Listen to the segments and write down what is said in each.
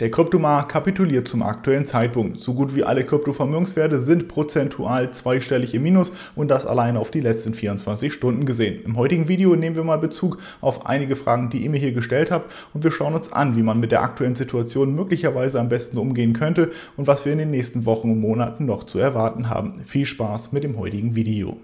Der Kryptomarkt kapituliert zum aktuellen Zeitpunkt. So gut wie alle Kryptovermögenswerte sind prozentual zweistellig im Minus und das alleine auf die letzten 24 Stunden gesehen. Im heutigen Video nehmen wir mal Bezug auf einige Fragen, die ihr mir hier gestellt habt und wir schauen uns an, wie man mit der aktuellen Situation möglicherweise am besten umgehen könnte und was wir in den nächsten Wochen und Monaten noch zu erwarten haben. Viel Spaß mit dem heutigen Video.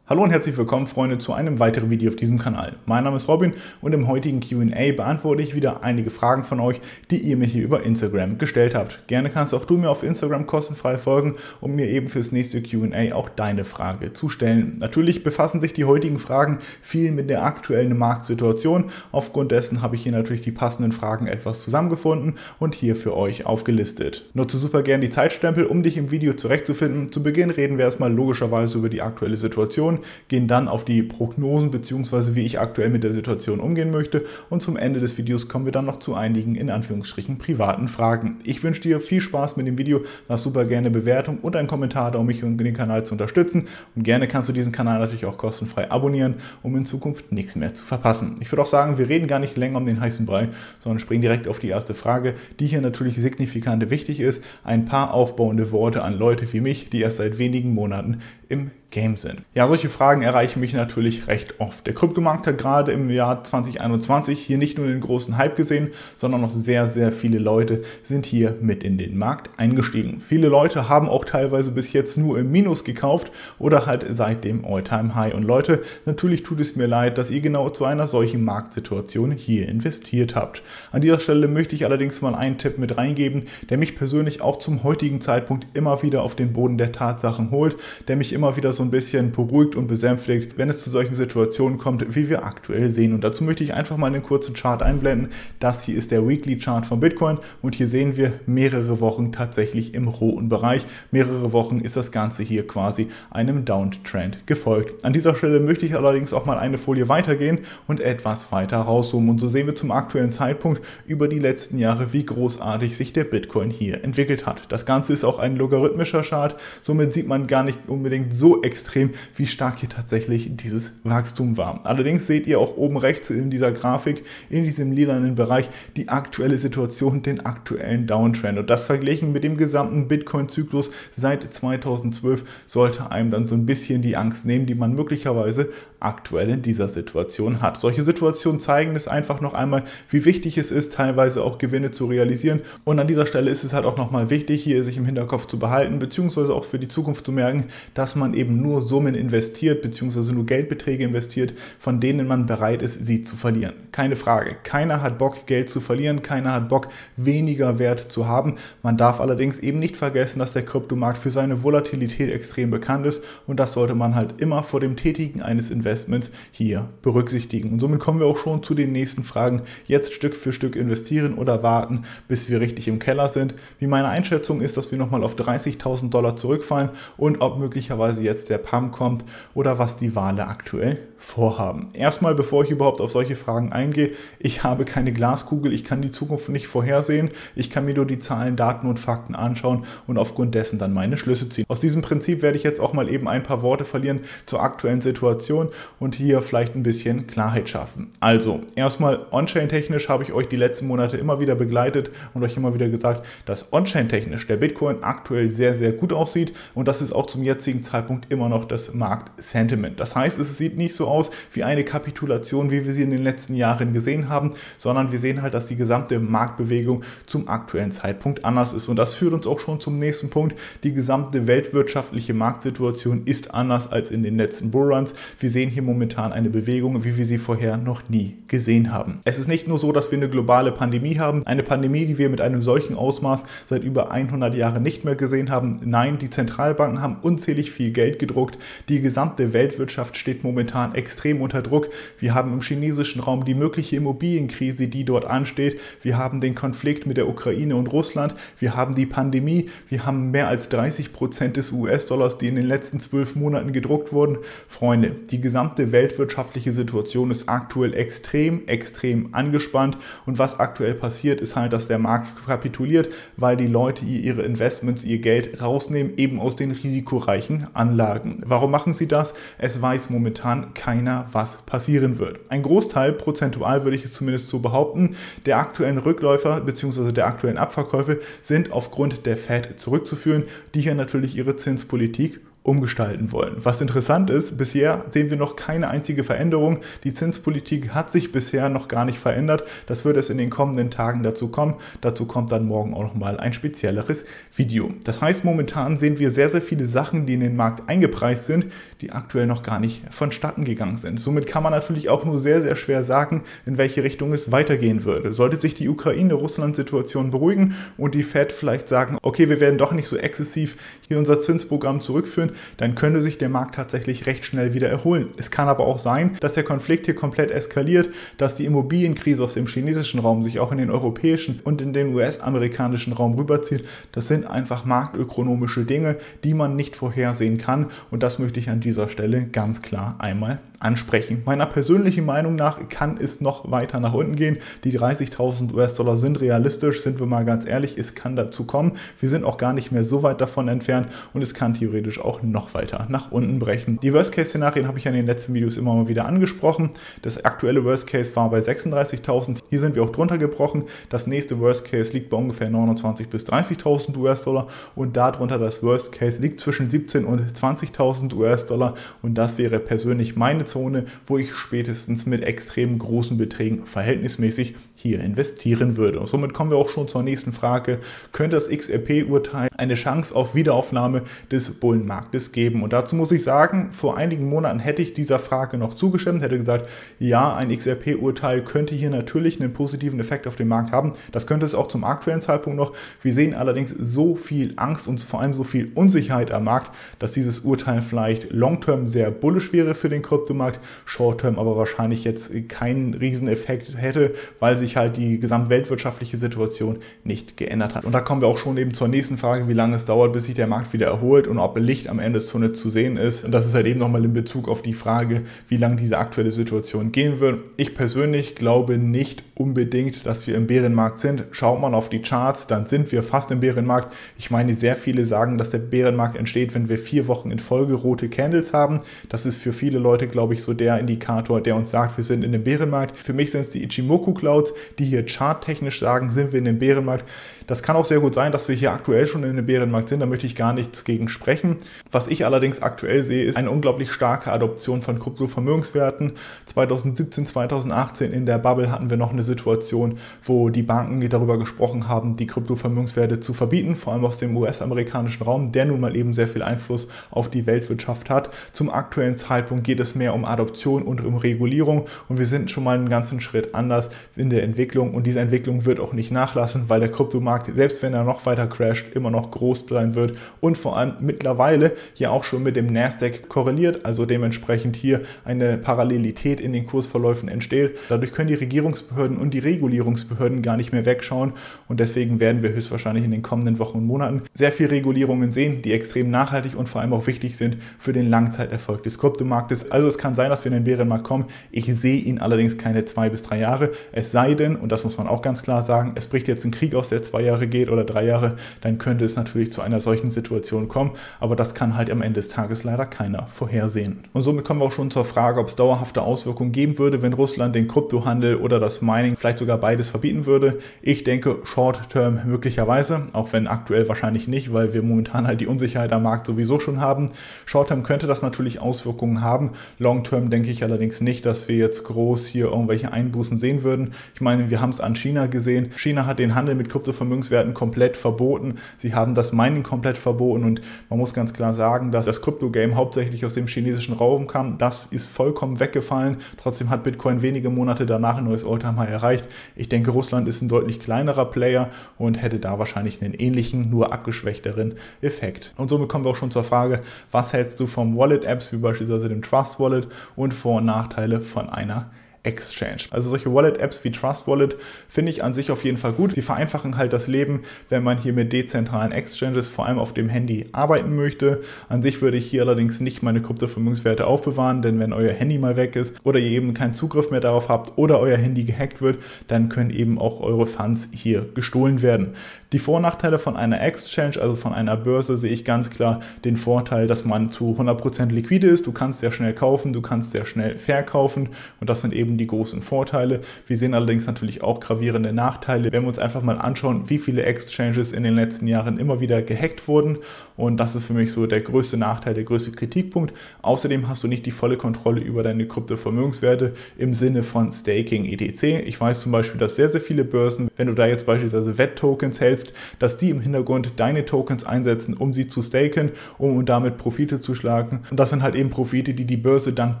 Hallo und herzlich willkommen Freunde zu einem weiteren Video auf diesem Kanal. Mein Name ist Robin und im heutigen Q&A beantworte ich wieder einige Fragen von euch, die ihr mir hier über Instagram gestellt habt. Gerne kannst auch du mir auf Instagram kostenfrei folgen, um mir eben fürs nächste Q&A auch deine Frage zu stellen. Natürlich befassen sich die heutigen Fragen viel mit der aktuellen Marktsituation. Aufgrund dessen habe ich hier natürlich die passenden Fragen etwas zusammengefunden und hier für euch aufgelistet. Nutze super gerne die Zeitstempel, um dich im Video zurechtzufinden. Zu Beginn reden wir erstmal logischerweise über die aktuelle Situation gehen dann auf die Prognosen bzw. wie ich aktuell mit der Situation umgehen möchte und zum Ende des Videos kommen wir dann noch zu einigen in Anführungsstrichen privaten Fragen. Ich wünsche dir viel Spaß mit dem Video, lass super gerne Bewertung und einen Kommentar da, um mich und den Kanal zu unterstützen und gerne kannst du diesen Kanal natürlich auch kostenfrei abonnieren, um in Zukunft nichts mehr zu verpassen. Ich würde auch sagen, wir reden gar nicht länger um den heißen Brei, sondern springen direkt auf die erste Frage, die hier natürlich signifikant wichtig ist. Ein paar aufbauende Worte an Leute wie mich, die erst seit wenigen Monaten im Game sind. Ja, solche Fragen erreichen mich natürlich recht oft. Der Kryptomarkt hat gerade im Jahr 2021 hier nicht nur den großen Hype gesehen, sondern noch sehr, sehr viele Leute sind hier mit in den Markt eingestiegen. Viele Leute haben auch teilweise bis jetzt nur im Minus gekauft oder halt seit dem Alltime high Und Leute, natürlich tut es mir leid, dass ihr genau zu einer solchen Marktsituation hier investiert habt. An dieser Stelle möchte ich allerdings mal einen Tipp mit reingeben, der mich persönlich auch zum heutigen Zeitpunkt immer wieder auf den Boden der Tatsachen holt, der mich immer wieder so ein bisschen beruhigt und besänftigt, wenn es zu solchen Situationen kommt, wie wir aktuell sehen. Und dazu möchte ich einfach mal einen kurzen Chart einblenden. Das hier ist der Weekly Chart von Bitcoin und hier sehen wir mehrere Wochen tatsächlich im roten Bereich. Mehrere Wochen ist das Ganze hier quasi einem Downtrend gefolgt. An dieser Stelle möchte ich allerdings auch mal eine Folie weitergehen und etwas weiter rauszoomen. Und so sehen wir zum aktuellen Zeitpunkt über die letzten Jahre, wie großartig sich der Bitcoin hier entwickelt hat. Das Ganze ist auch ein logarithmischer Chart, somit sieht man gar nicht unbedingt so extrem, wie stark hier tatsächlich dieses Wachstum war. Allerdings seht ihr auch oben rechts in dieser Grafik, in diesem lilanen Bereich, die aktuelle Situation, den aktuellen Downtrend. Und das verglichen mit dem gesamten Bitcoin-Zyklus seit 2012 sollte einem dann so ein bisschen die Angst nehmen, die man möglicherweise aktuell in dieser Situation hat. Solche Situationen zeigen es einfach noch einmal, wie wichtig es ist, teilweise auch Gewinne zu realisieren. Und an dieser Stelle ist es halt auch nochmal wichtig, hier sich im Hinterkopf zu behalten, beziehungsweise auch für die Zukunft zu merken, dass man eben nur Summen investiert, beziehungsweise nur Geldbeträge investiert, von denen man bereit ist, sie zu verlieren. Keine Frage. Keiner hat Bock, Geld zu verlieren. Keiner hat Bock, weniger Wert zu haben. Man darf allerdings eben nicht vergessen, dass der Kryptomarkt für seine Volatilität extrem bekannt ist und das sollte man halt immer vor dem Tätigen eines Investments Investments hier berücksichtigen. Und somit kommen wir auch schon zu den nächsten Fragen. Jetzt Stück für Stück investieren oder warten, bis wir richtig im Keller sind. Wie meine Einschätzung ist, dass wir nochmal auf 30.000 Dollar zurückfallen und ob möglicherweise jetzt der Pump kommt oder was die Wale aktuell vorhaben. Erstmal, bevor ich überhaupt auf solche Fragen eingehe, ich habe keine Glaskugel, ich kann die Zukunft nicht vorhersehen, ich kann mir nur die Zahlen, Daten und Fakten anschauen und aufgrund dessen dann meine Schlüsse ziehen. Aus diesem Prinzip werde ich jetzt auch mal eben ein paar Worte verlieren zur aktuellen Situation und hier vielleicht ein bisschen Klarheit schaffen. Also, erstmal on-chain technisch habe ich euch die letzten Monate immer wieder begleitet und euch immer wieder gesagt, dass on-chain technisch der Bitcoin aktuell sehr, sehr gut aussieht und das ist auch zum jetzigen Zeitpunkt immer noch das Marktsentiment. Das heißt, es sieht nicht so aus wie eine Kapitulation, wie wir sie in den letzten Jahren gesehen haben, sondern wir sehen halt, dass die gesamte Marktbewegung zum aktuellen Zeitpunkt anders ist. Und das führt uns auch schon zum nächsten Punkt. Die gesamte weltwirtschaftliche Marktsituation ist anders als in den letzten Bullruns. Wir sehen hier momentan eine Bewegung, wie wir sie vorher noch nie gesehen haben. Es ist nicht nur so, dass wir eine globale Pandemie haben, eine Pandemie, die wir mit einem solchen Ausmaß seit über 100 Jahren nicht mehr gesehen haben. Nein, die Zentralbanken haben unzählig viel Geld gedruckt. Die gesamte Weltwirtschaft steht momentan extrem unter Druck. Wir haben im chinesischen Raum die mögliche Immobilienkrise, die dort ansteht. Wir haben den Konflikt mit der Ukraine und Russland. Wir haben die Pandemie. Wir haben mehr als 30 Prozent des US-Dollars, die in den letzten zwölf Monaten gedruckt wurden. Freunde, die gesamte weltwirtschaftliche Situation ist aktuell extrem, extrem angespannt. Und was aktuell passiert, ist halt, dass der Markt kapituliert, weil die Leute ihre Investments, ihr Geld rausnehmen, eben aus den risikoreichen Anlagen. Warum machen sie das? Es weiß momentan keiner, was passieren wird. Ein Großteil, prozentual würde ich es zumindest so behaupten, der aktuellen Rückläufer bzw. der aktuellen Abverkäufe sind aufgrund der Fed zurückzuführen, die hier natürlich ihre Zinspolitik umgestalten wollen. Was interessant ist, bisher sehen wir noch keine einzige Veränderung. Die Zinspolitik hat sich bisher noch gar nicht verändert. Das wird es in den kommenden Tagen dazu kommen. Dazu kommt dann morgen auch noch mal ein spezielleres Video. Das heißt, momentan sehen wir sehr, sehr viele Sachen, die in den Markt eingepreist sind, die aktuell noch gar nicht vonstatten gegangen sind. Somit kann man natürlich auch nur sehr, sehr schwer sagen, in welche Richtung es weitergehen würde. Sollte sich die Ukraine-Russland-Situation beruhigen und die Fed vielleicht sagen, okay, wir werden doch nicht so exzessiv hier unser Zinsprogramm zurückführen, dann könnte sich der Markt tatsächlich recht schnell wieder erholen. Es kann aber auch sein, dass der Konflikt hier komplett eskaliert, dass die Immobilienkrise aus dem chinesischen Raum sich auch in den europäischen und in den US-amerikanischen Raum rüberzieht. Das sind einfach marktökonomische Dinge, die man nicht vorhersehen kann und das möchte ich an dieser Stelle ganz klar einmal ansprechen. Meiner persönlichen Meinung nach kann es noch weiter nach unten gehen. Die 30.000 US-Dollar sind realistisch, sind wir mal ganz ehrlich, es kann dazu kommen. Wir sind auch gar nicht mehr so weit davon entfernt und es kann theoretisch auch noch weiter nach unten brechen. Die Worst-Case-Szenarien habe ich in den letzten Videos immer mal wieder angesprochen. Das aktuelle Worst-Case war bei 36.000. Hier sind wir auch drunter gebrochen. Das nächste Worst-Case liegt bei ungefähr 29.000 bis 30.000 US-Dollar und darunter das Worst-Case liegt zwischen 17.000 und 20.000 US-Dollar und das wäre persönlich meine Zone, wo ich spätestens mit extrem großen Beträgen verhältnismäßig hier investieren würde. Und somit kommen wir auch schon zur nächsten Frage. Könnte das XRP-Urteil eine Chance auf Wiederaufnahme des Bullenmarktes geben? Und dazu muss ich sagen, vor einigen Monaten hätte ich dieser Frage noch zugestimmt, hätte gesagt, ja, ein XRP-Urteil könnte hier natürlich einen positiven Effekt auf den Markt haben. Das könnte es auch zum aktuellen Zeitpunkt noch. Wir sehen allerdings so viel Angst und vor allem so viel Unsicherheit am Markt, dass dieses Urteil vielleicht long-term sehr bullisch wäre für den Kryptomarkt, short-term aber wahrscheinlich jetzt keinen Rieseneffekt hätte, weil sich halt die gesamtweltwirtschaftliche Situation nicht geändert hat. Und da kommen wir auch schon eben zur nächsten Frage, wie lange es dauert, bis sich der Markt wieder erholt und ob Licht am Ende des Tunnels zu sehen ist. Und das ist halt eben nochmal in Bezug auf die Frage, wie lange diese aktuelle Situation gehen wird. Ich persönlich glaube nicht unbedingt, dass wir im Bärenmarkt sind. Schaut man auf die Charts, dann sind wir fast im Bärenmarkt. Ich meine, sehr viele sagen, dass der Bärenmarkt entsteht, wenn wir vier Wochen in Folge rote Candles haben. Das ist für viele Leute, glaube ich, so der Indikator, der uns sagt, wir sind in dem Bärenmarkt. Für mich sind es die Ichimoku Clouds, die hier charttechnisch sagen, sind wir in dem Bärenmarkt. Das kann auch sehr gut sein, dass wir hier aktuell schon in einem Bärenmarkt sind, da möchte ich gar nichts gegen sprechen. Was ich allerdings aktuell sehe, ist eine unglaublich starke Adoption von Kryptovermögenswerten. 2017, 2018 in der Bubble hatten wir noch eine Situation, wo die Banken darüber gesprochen haben, die Kryptovermögenswerte zu verbieten, vor allem aus dem US-amerikanischen Raum, der nun mal eben sehr viel Einfluss auf die Weltwirtschaft hat. Zum aktuellen Zeitpunkt geht es mehr um Adoption und um Regulierung und wir sind schon mal einen ganzen Schritt anders in der Entwicklung und diese Entwicklung wird auch nicht nachlassen, weil der Kryptomarkt Markt, selbst wenn er noch weiter crasht, immer noch groß sein wird und vor allem mittlerweile ja auch schon mit dem Nasdaq korreliert, also dementsprechend hier eine Parallelität in den Kursverläufen entsteht. Dadurch können die Regierungsbehörden und die Regulierungsbehörden gar nicht mehr wegschauen und deswegen werden wir höchstwahrscheinlich in den kommenden Wochen und Monaten sehr viel Regulierungen sehen, die extrem nachhaltig und vor allem auch wichtig sind für den Langzeiterfolg des Kryptomarktes. Also es kann sein, dass wir in den Bärenmarkt kommen. Ich sehe ihn allerdings keine zwei bis drei Jahre. Es sei denn, und das muss man auch ganz klar sagen, es bricht jetzt ein Krieg aus, der zwei Jahre geht oder drei Jahre, dann könnte es natürlich zu einer solchen Situation kommen. Aber das kann halt am Ende des Tages leider keiner vorhersehen. Und somit kommen wir auch schon zur Frage, ob es dauerhafte Auswirkungen geben würde, wenn Russland den Kryptohandel oder das Mining vielleicht sogar beides verbieten würde. Ich denke, Short-Term möglicherweise, auch wenn aktuell wahrscheinlich nicht, weil wir momentan halt die Unsicherheit am Markt sowieso schon haben. Short-Term könnte das natürlich Auswirkungen haben. Long-Term denke ich allerdings nicht, dass wir jetzt groß hier irgendwelche Einbußen sehen würden. Ich meine, wir haben es an China gesehen. China hat den Handel mit Kryptovermögen Vermögenswerten komplett verboten. Sie haben das Mining komplett verboten und man muss ganz klar sagen, dass das Crypto-Game hauptsächlich aus dem chinesischen Raum kam. Das ist vollkommen weggefallen. Trotzdem hat Bitcoin wenige Monate danach ein neues Alltime-High erreicht. Ich denke, Russland ist ein deutlich kleinerer Player und hätte da wahrscheinlich einen ähnlichen, nur abgeschwächteren Effekt. Und somit kommen wir auch schon zur Frage, was hältst du vom Wallet-Apps wie beispielsweise dem Trust Wallet und Vor- und Nachteile von einer Exchange. Also solche Wallet-Apps wie Trust Wallet finde ich an sich auf jeden Fall gut. Sie vereinfachen halt das Leben, wenn man hier mit dezentralen Exchanges vor allem auf dem Handy arbeiten möchte. An sich würde ich hier allerdings nicht meine Kryptovermögenswerte aufbewahren, denn wenn euer Handy mal weg ist oder ihr eben keinen Zugriff mehr darauf habt oder euer Handy gehackt wird, dann können eben auch eure Funds hier gestohlen werden. Die Vor- und Nachteile von einer Exchange, also von einer Börse, sehe ich ganz klar den Vorteil, dass man zu 100% liquide ist. Du kannst sehr schnell kaufen, du kannst sehr schnell verkaufen und das sind eben die großen Vorteile. Wir sehen allerdings natürlich auch gravierende Nachteile, wenn wir uns einfach mal anschauen, wie viele Exchanges in den letzten Jahren immer wieder gehackt wurden und das ist für mich so der größte Nachteil, der größte Kritikpunkt. Außerdem hast du nicht die volle Kontrolle über deine Kryptovermögenswerte im Sinne von Staking etc. Ich weiß zum Beispiel, dass sehr, sehr viele Börsen, wenn du da jetzt beispielsweise Wett-Tokens hältst, dass die im Hintergrund deine Tokens einsetzen, um sie zu staken, um damit Profite zu schlagen. Und das sind halt eben Profite, die die Börse dank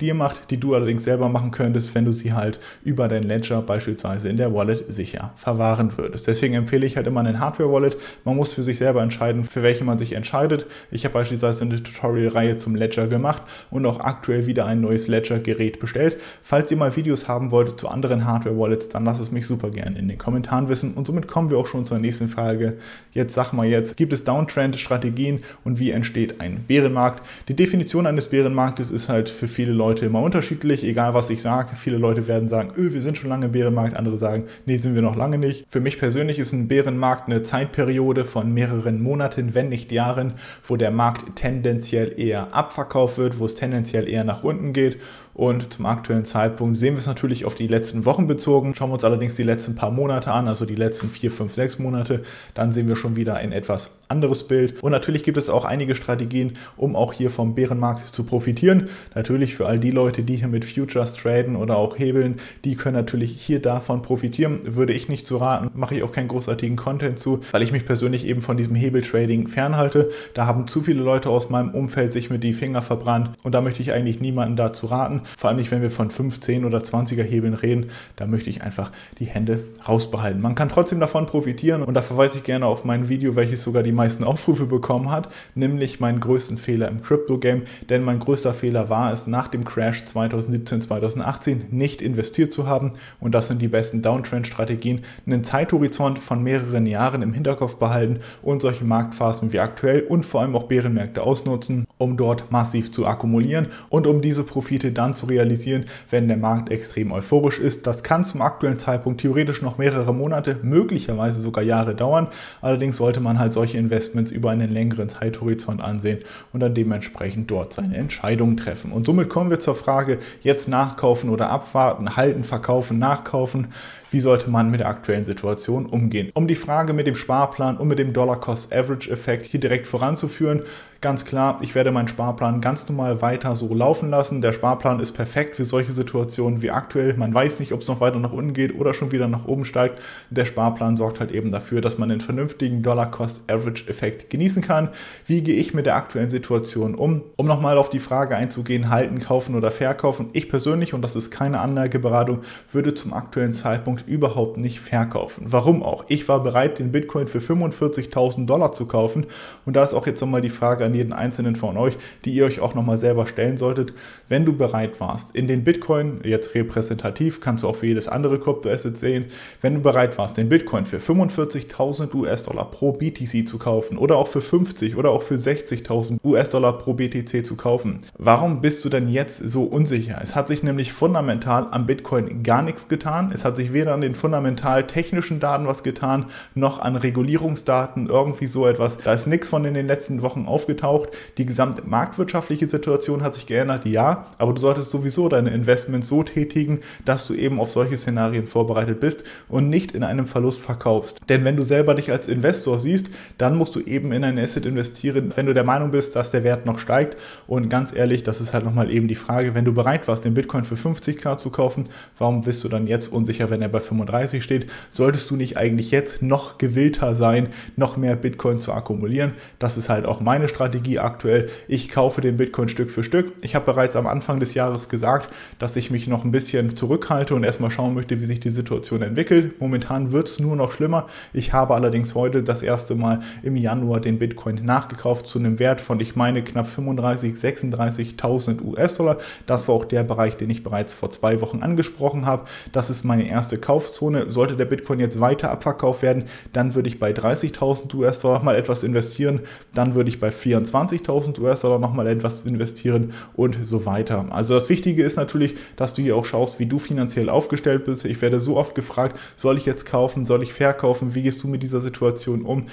dir macht, die du allerdings selber machen könntest, wenn du sie halt über dein Ledger beispielsweise in der Wallet sicher verwahren würdest. Deswegen empfehle ich halt immer einen Hardware-Wallet. Man muss für sich selber entscheiden, für welche man sich entscheidet. Ich habe beispielsweise eine Tutorial-Reihe zum Ledger gemacht und auch aktuell wieder ein neues Ledger-Gerät bestellt. Falls ihr mal Videos haben wollt zu anderen Hardware-Wallets, dann lasst es mich super gerne in den Kommentaren wissen. Und somit kommen wir auch schon zur nächsten Frage. Jetzt sag mal jetzt, gibt es Downtrend-Strategien und wie entsteht ein Bärenmarkt? Die Definition eines Bärenmarktes ist halt für viele Leute immer unterschiedlich, egal was ich sage. Viele Leute werden sagen, öh, wir sind schon lange im Bärenmarkt, andere sagen, nee, sind wir noch lange nicht. Für mich persönlich ist ein Bärenmarkt eine Zeitperiode von mehreren Monaten, wenn nicht Jahren, wo der Markt tendenziell eher abverkauft wird, wo es tendenziell eher nach unten geht und zum aktuellen Zeitpunkt sehen wir es natürlich auf die letzten Wochen bezogen. Schauen wir uns allerdings die letzten paar Monate an, also die letzten vier, fünf, sechs Monate, dann sehen wir schon wieder ein etwas anderes Bild. Und natürlich gibt es auch einige Strategien, um auch hier vom Bärenmarkt zu profitieren. Natürlich für all die Leute, die hier mit Futures traden oder auch hebeln, die können natürlich hier davon profitieren. Würde ich nicht zu raten, mache ich auch keinen großartigen Content zu, weil ich mich persönlich eben von diesem Hebeltrading fernhalte. Da haben zu viele Leute aus meinem Umfeld sich mit die Finger verbrannt und da möchte ich eigentlich niemanden dazu raten. Vor allem nicht, wenn wir von 15 oder 20er Hebeln reden. Da möchte ich einfach die Hände rausbehalten. Man kann trotzdem davon profitieren und da verweise ich gerne auf mein Video, welches sogar die meisten Aufrufe bekommen hat, nämlich meinen größten Fehler im Crypto-Game. Denn mein größter Fehler war es, nach dem Crash 2017, 2018 nicht investiert zu haben. Und das sind die besten Downtrend-Strategien. Einen Zeithorizont von mehreren Jahren im Hinterkopf behalten und solche Marktphasen wie aktuell und vor allem auch Bärenmärkte ausnutzen, um dort massiv zu akkumulieren und um diese Profite dann zu realisieren, wenn der Markt extrem euphorisch ist. Das kann zum aktuellen Zeitpunkt theoretisch noch mehrere Monate, möglicherweise sogar Jahre dauern. Allerdings sollte man halt solche Investments über einen längeren Zeithorizont ansehen und dann dementsprechend dort seine Entscheidungen treffen. Und somit kommen wir zur Frage, jetzt nachkaufen oder abwarten, halten, verkaufen, nachkaufen wie sollte man mit der aktuellen Situation umgehen. Um die Frage mit dem Sparplan und mit dem Dollar-Cost-Average-Effekt hier direkt voranzuführen, Ganz klar, ich werde meinen Sparplan ganz normal weiter so laufen lassen. Der Sparplan ist perfekt für solche Situationen wie aktuell. Man weiß nicht, ob es noch weiter nach unten geht oder schon wieder nach oben steigt. Der Sparplan sorgt halt eben dafür, dass man den vernünftigen Dollar-Cost-Average-Effekt genießen kann. Wie gehe ich mit der aktuellen Situation um? Um nochmal auf die Frage einzugehen, halten, kaufen oder verkaufen. Ich persönlich, und das ist keine Anlageberatung, würde zum aktuellen Zeitpunkt überhaupt nicht verkaufen. Warum auch? Ich war bereit, den Bitcoin für 45.000 Dollar zu kaufen. Und da ist auch jetzt nochmal die Frage an jeden einzelnen von euch, die ihr euch auch nochmal selber stellen solltet. Wenn du bereit warst, in den Bitcoin, jetzt repräsentativ, kannst du auch für jedes andere Kryptoasset sehen, wenn du bereit warst, den Bitcoin für 45.000 US-Dollar pro BTC zu kaufen oder auch für 50 oder auch für 60.000 US-Dollar pro BTC zu kaufen, warum bist du denn jetzt so unsicher? Es hat sich nämlich fundamental am Bitcoin gar nichts getan. Es hat sich weder an den fundamental technischen Daten was getan, noch an Regulierungsdaten, irgendwie so etwas. Da ist nichts von in den letzten Wochen aufgetaucht. Die gesamte marktwirtschaftliche Situation hat sich geändert, ja, aber du solltest sowieso deine Investments so tätigen, dass du eben auf solche Szenarien vorbereitet bist und nicht in einem Verlust verkaufst. Denn wenn du selber dich als Investor siehst, dann musst du eben in ein Asset investieren, wenn du der Meinung bist, dass der Wert noch steigt. Und ganz ehrlich, das ist halt nochmal eben die Frage, wenn du bereit warst, den Bitcoin für 50k zu kaufen, warum bist du dann jetzt unsicher, wenn er bei bei 35 steht, solltest du nicht eigentlich jetzt noch gewillter sein, noch mehr Bitcoin zu akkumulieren. Das ist halt auch meine Strategie aktuell. Ich kaufe den Bitcoin Stück für Stück. Ich habe bereits am Anfang des Jahres gesagt, dass ich mich noch ein bisschen zurückhalte und erstmal schauen möchte, wie sich die Situation entwickelt. Momentan wird es nur noch schlimmer. Ich habe allerdings heute das erste Mal im Januar den Bitcoin nachgekauft zu einem Wert von, ich meine, knapp 35, 36.000 US-Dollar. Das war auch der Bereich, den ich bereits vor zwei Wochen angesprochen habe. Das ist meine erste Kaufzone. Sollte der Bitcoin jetzt weiter abverkauft werden, dann würde ich bei 30.000 US-Dollar mal etwas investieren. Dann würde ich bei 24.000 US-Dollar nochmal etwas investieren und so weiter. Also das Wichtige ist natürlich, dass du hier auch schaust, wie du finanziell aufgestellt bist. Ich werde so oft gefragt, soll ich jetzt kaufen, soll ich verkaufen, wie gehst du mit dieser Situation um?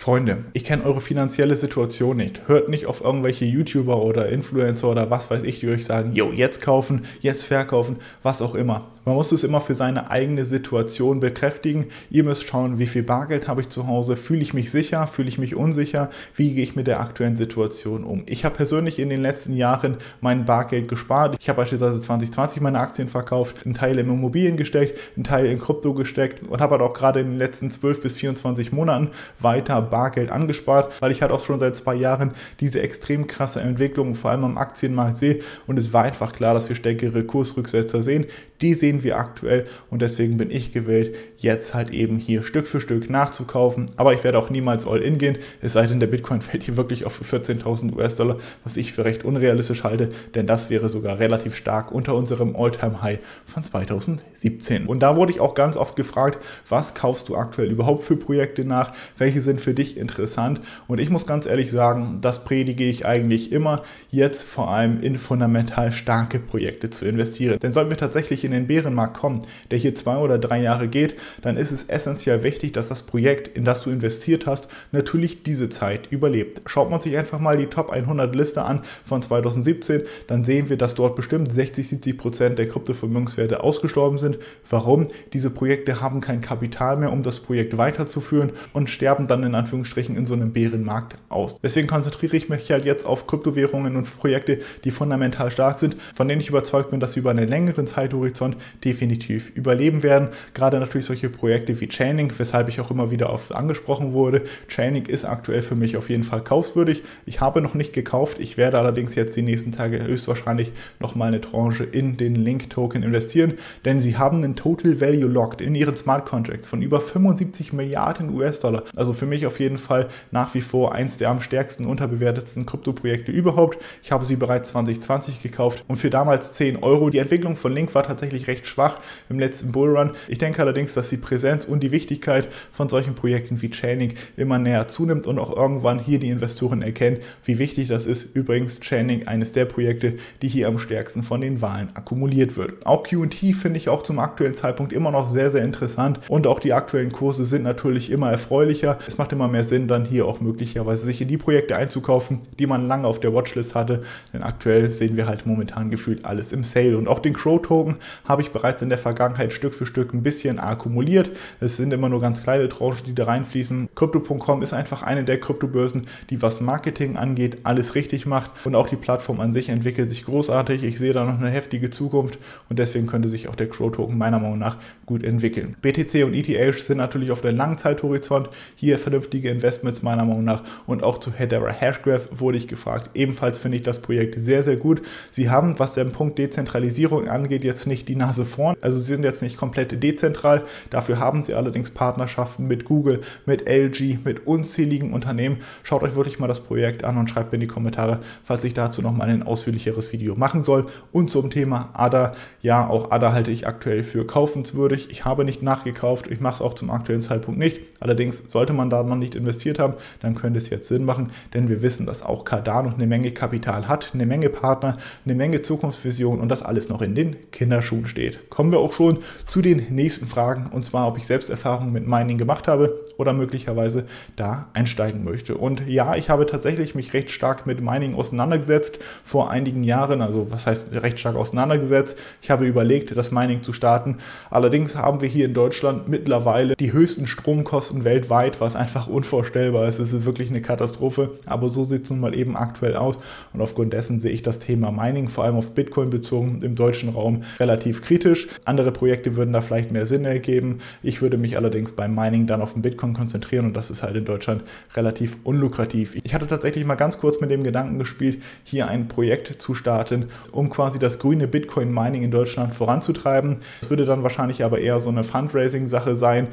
Freunde, ich kenne eure finanzielle Situation nicht. Hört nicht auf irgendwelche YouTuber oder Influencer oder was weiß ich, die euch sagen, jo, jetzt kaufen, jetzt verkaufen, was auch immer. Man muss es immer für seine eigene Situation bekräftigen. Ihr müsst schauen, wie viel Bargeld habe ich zu Hause, fühle ich mich sicher, fühle ich mich unsicher, wie gehe ich mit der aktuellen Situation um. Ich habe persönlich in den letzten Jahren mein Bargeld gespart. Ich habe beispielsweise 2020 meine Aktien verkauft, einen Teil in Immobilien gesteckt, einen Teil in Krypto gesteckt und habe halt auch gerade in den letzten 12 bis 24 Monaten weiter Bargeld angespart, weil ich halt auch schon seit zwei Jahren diese extrem krasse Entwicklung vor allem am Aktienmarkt sehe und es war einfach klar, dass wir stärkere Kursrücksetzer sehen. Die sehen wir aktuell und deswegen bin ich gewählt, jetzt halt eben hier Stück für Stück nachzukaufen. Aber ich werde auch niemals All-In gehen, es sei denn, der Bitcoin fällt hier wirklich auf 14.000 US-Dollar, was ich für recht unrealistisch halte, denn das wäre sogar relativ stark unter unserem All-Time-High von 2017. Und da wurde ich auch ganz oft gefragt, was kaufst du aktuell überhaupt für Projekte nach? Welche sind für dich interessant? Und ich muss ganz ehrlich sagen, das predige ich eigentlich immer, jetzt vor allem in fundamental starke Projekte zu investieren. Denn sollten wir tatsächlich in den Bärenmarkt kommen, der hier zwei oder drei Jahre geht, dann ist es essentiell wichtig, dass das Projekt, in das du investiert hast, natürlich diese Zeit überlebt. Schaut man sich einfach mal die Top 100 Liste an von 2017, dann sehen wir, dass dort bestimmt 60, 70 Prozent der Kryptovermögenswerte ausgestorben sind. Warum? Diese Projekte haben kein Kapital mehr, um das Projekt weiterzuführen und sterben dann in Anführungsstrichen in so einem Bärenmarkt aus. Deswegen konzentriere ich mich halt jetzt auf Kryptowährungen und Projekte, die fundamental stark sind, von denen ich überzeugt bin, dass sie über einen längeren Zeithorizont definitiv überleben werden. Gerade natürlich solche Projekte wie Chaining, weshalb ich auch immer wieder auf angesprochen wurde. Chaining ist aktuell für mich auf jeden Fall kaufswürdig. Ich habe noch nicht gekauft. Ich werde allerdings jetzt die nächsten Tage höchstwahrscheinlich nochmal eine Tranche in den Link-Token investieren, denn sie haben einen Total Value Locked in ihren Smart Contracts von über 75 Milliarden US-Dollar. Also für mich auf jeden Fall nach wie vor eins der am stärksten unterbewertetsten Krypto-Projekte überhaupt. Ich habe sie bereits 2020 gekauft und für damals 10 Euro. Die Entwicklung von Link war tatsächlich recht schwach im letzten Bullrun. Ich denke allerdings, dass die Präsenz und die Wichtigkeit von solchen Projekten wie Chaining immer näher zunimmt und auch irgendwann hier die Investoren erkennen, wie wichtig das ist. Übrigens Chaining eines der Projekte, die hier am stärksten von den Wahlen akkumuliert wird. Auch Q&T finde ich auch zum aktuellen Zeitpunkt immer noch sehr, sehr interessant und auch die aktuellen Kurse sind natürlich immer erfreulicher. Es macht immer mehr Sinn, dann hier auch möglicherweise sich in die Projekte einzukaufen, die man lange auf der Watchlist hatte, denn aktuell sehen wir halt momentan gefühlt alles im Sale und auch den Crow Token habe ich bereits in der Vergangenheit Stück für Stück ein bisschen akkumuliert. Es sind immer nur ganz kleine Tranchen, die da reinfließen. Crypto.com ist einfach eine der Kryptobörsen, die was Marketing angeht, alles richtig macht und auch die Plattform an sich entwickelt sich großartig. Ich sehe da noch eine heftige Zukunft und deswegen könnte sich auch der Crow Token meiner Meinung nach gut entwickeln. BTC und ETH sind natürlich auf der langen Zeithorizont hier vernünftige Investments meiner Meinung nach und auch zu Hedera Hashgraph wurde ich gefragt. Ebenfalls finde ich das Projekt sehr, sehr gut. Sie haben, was den Punkt Dezentralisierung angeht, jetzt nicht die Nase vorn. Also sie sind jetzt nicht komplett dezentral. Dafür haben sie allerdings Partnerschaften mit Google, mit LG, mit unzähligen Unternehmen. Schaut euch wirklich mal das Projekt an und schreibt mir in die Kommentare, falls ich dazu nochmal ein ausführlicheres Video machen soll. Und zum Thema ADA. Ja, auch ADA halte ich aktuell für kaufenswürdig. Ich habe nicht nachgekauft. Ich mache es auch zum aktuellen Zeitpunkt nicht. Allerdings sollte man da noch nicht investiert haben, dann könnte es jetzt Sinn machen, denn wir wissen, dass auch Cardano eine Menge Kapital hat, eine Menge Partner, eine Menge Zukunftsvision und das alles noch in den Kinderschuhen steht. Kommen wir auch schon zu den nächsten Fragen und zwar, ob ich selbst Erfahrungen mit Mining gemacht habe oder möglicherweise da einsteigen möchte. Und ja, ich habe tatsächlich mich recht stark mit Mining auseinandergesetzt vor einigen Jahren, also was heißt recht stark auseinandergesetzt. Ich habe überlegt, das Mining zu starten. Allerdings haben wir hier in Deutschland mittlerweile die höchsten Stromkosten weltweit, was einfach unvorstellbar ist. Es ist wirklich eine Katastrophe, aber so sieht es nun mal eben aktuell aus und aufgrund dessen sehe ich das Thema Mining, vor allem auf Bitcoin bezogen, im deutschen Raum relativ relativ kritisch. Andere Projekte würden da vielleicht mehr Sinn ergeben. Ich würde mich allerdings beim Mining dann auf den Bitcoin konzentrieren und das ist halt in Deutschland relativ unlukrativ. Ich hatte tatsächlich mal ganz kurz mit dem Gedanken gespielt, hier ein Projekt zu starten, um quasi das grüne Bitcoin-Mining in Deutschland voranzutreiben. Das würde dann wahrscheinlich aber eher so eine Fundraising-Sache sein.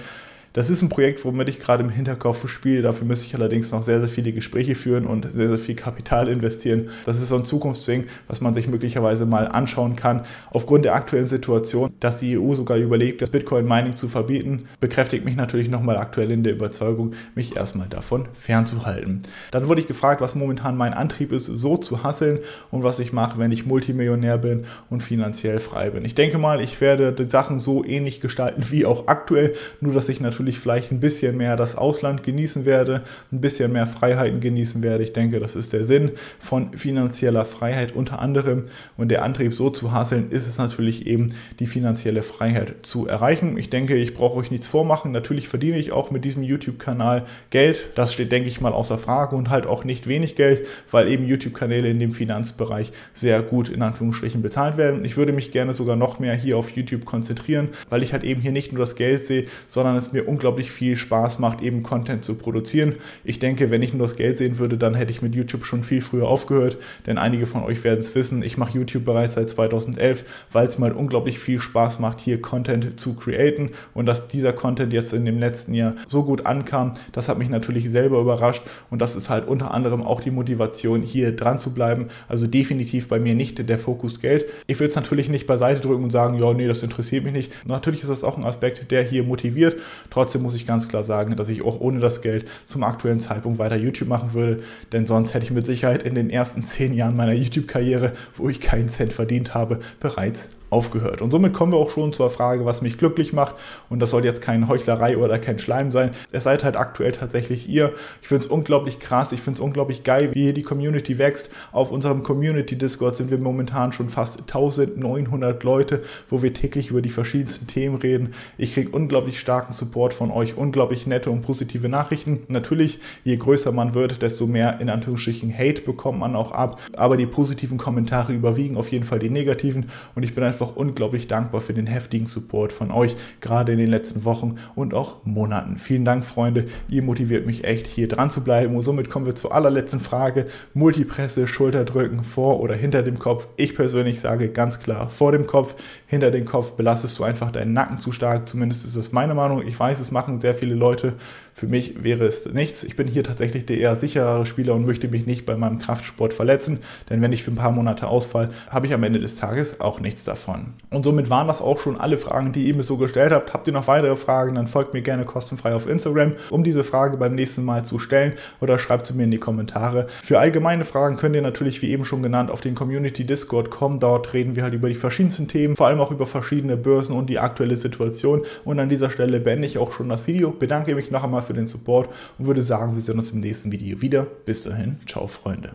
Das ist ein Projekt, womit ich gerade im Hinterkopf spiele. Dafür müsste ich allerdings noch sehr, sehr viele Gespräche führen und sehr, sehr viel Kapital investieren. Das ist so ein Zukunftsding, was man sich möglicherweise mal anschauen kann. Aufgrund der aktuellen Situation, dass die EU sogar überlegt, das Bitcoin-Mining zu verbieten, bekräftigt mich natürlich nochmal aktuell in der Überzeugung, mich erstmal davon fernzuhalten. Dann wurde ich gefragt, was momentan mein Antrieb ist, so zu hasseln und was ich mache, wenn ich Multimillionär bin und finanziell frei bin. Ich denke mal, ich werde die Sachen so ähnlich gestalten wie auch aktuell, nur dass ich natürlich natürlich vielleicht ein bisschen mehr das Ausland genießen werde, ein bisschen mehr Freiheiten genießen werde. Ich denke, das ist der Sinn von finanzieller Freiheit unter anderem. Und der Antrieb, so zu hasseln, ist es natürlich eben, die finanzielle Freiheit zu erreichen. Ich denke, ich brauche euch nichts vormachen. Natürlich verdiene ich auch mit diesem YouTube-Kanal Geld. Das steht, denke ich mal, außer Frage und halt auch nicht wenig Geld, weil eben YouTube-Kanäle in dem Finanzbereich sehr gut in Anführungsstrichen bezahlt werden. Ich würde mich gerne sogar noch mehr hier auf YouTube konzentrieren, weil ich halt eben hier nicht nur das Geld sehe, sondern es mir unglaublich viel Spaß macht, eben Content zu produzieren. Ich denke, wenn ich nur das Geld sehen würde, dann hätte ich mit YouTube schon viel früher aufgehört, denn einige von euch werden es wissen, ich mache YouTube bereits seit 2011, weil es mal unglaublich viel Spaß macht, hier Content zu createn und dass dieser Content jetzt in dem letzten Jahr so gut ankam, das hat mich natürlich selber überrascht und das ist halt unter anderem auch die Motivation, hier dran zu bleiben. Also definitiv bei mir nicht der Fokus Geld. Ich will es natürlich nicht beiseite drücken und sagen, ja, nee, das interessiert mich nicht. Natürlich ist das auch ein Aspekt, der hier motiviert. Trotzdem muss ich ganz klar sagen, dass ich auch ohne das Geld zum aktuellen Zeitpunkt weiter YouTube machen würde, denn sonst hätte ich mit Sicherheit in den ersten zehn Jahren meiner YouTube-Karriere, wo ich keinen Cent verdient habe, bereits aufgehört. Und somit kommen wir auch schon zur Frage, was mich glücklich macht. Und das soll jetzt keine Heuchlerei oder kein Schleim sein. Es seid halt aktuell tatsächlich ihr. Ich finde es unglaublich krass, ich finde es unglaublich geil, wie hier die Community wächst. Auf unserem Community Discord sind wir momentan schon fast 1900 Leute, wo wir täglich über die verschiedensten Themen reden. Ich kriege unglaublich starken Support von euch, unglaublich nette und positive Nachrichten. Natürlich, je größer man wird, desto mehr in Anführungsstrichen Hate bekommt man auch ab. Aber die positiven Kommentare überwiegen auf jeden Fall die negativen. Und ich bin einfach einfach unglaublich dankbar für den heftigen Support von euch, gerade in den letzten Wochen und auch Monaten. Vielen Dank, Freunde. Ihr motiviert mich echt, hier dran zu bleiben. Und somit kommen wir zur allerletzten Frage. Multipresse, Schulterdrücken vor oder hinter dem Kopf. Ich persönlich sage ganz klar vor dem Kopf. Hinter dem Kopf belastest du einfach deinen Nacken zu stark. Zumindest ist das meine Meinung. Ich weiß, es machen sehr viele Leute. Für mich wäre es nichts. Ich bin hier tatsächlich der eher sicherere Spieler und möchte mich nicht bei meinem Kraftsport verletzen. Denn wenn ich für ein paar Monate ausfall, habe ich am Ende des Tages auch nichts davon. Und somit waren das auch schon alle Fragen, die ihr mir so gestellt habt. Habt ihr noch weitere Fragen, dann folgt mir gerne kostenfrei auf Instagram, um diese Frage beim nächsten Mal zu stellen oder schreibt sie mir in die Kommentare. Für allgemeine Fragen könnt ihr natürlich, wie eben schon genannt, auf den Community Discord kommen. Dort reden wir halt über die verschiedensten Themen, vor allem auch über verschiedene Börsen und die aktuelle Situation. Und an dieser Stelle beende ich auch schon das Video. Bedanke mich noch einmal für den Support und würde sagen, wir sehen uns im nächsten Video wieder. Bis dahin, ciao Freunde.